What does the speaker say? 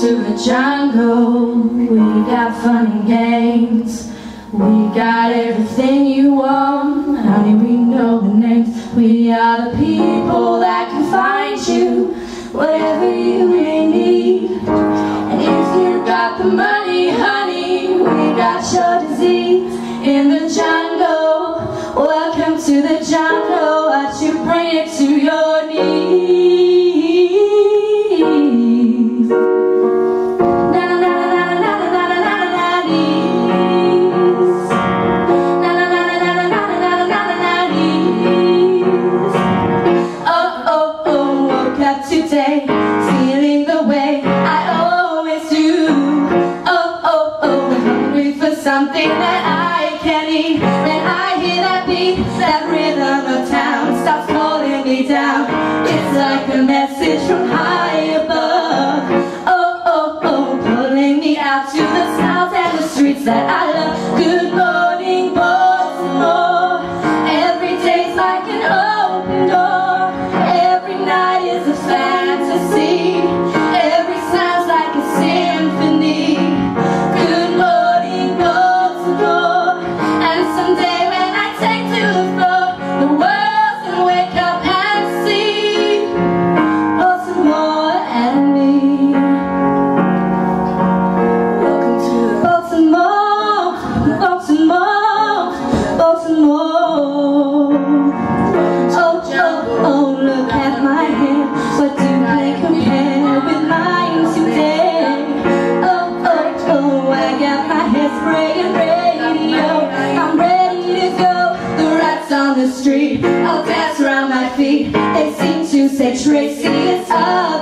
to the jungle. We got fun and games. We got everything you want. Honey, we know the names? We are the people that can find you. Whatever you may need. And if you got the money, honey We got your disease. In the jungle Welcome to the jungle. something that I can eat when I hear that beat, that rhythm of town Stops holding me down. It's like a message from high the street, I'll dance around my feet. They seem to say Tracy, it's up.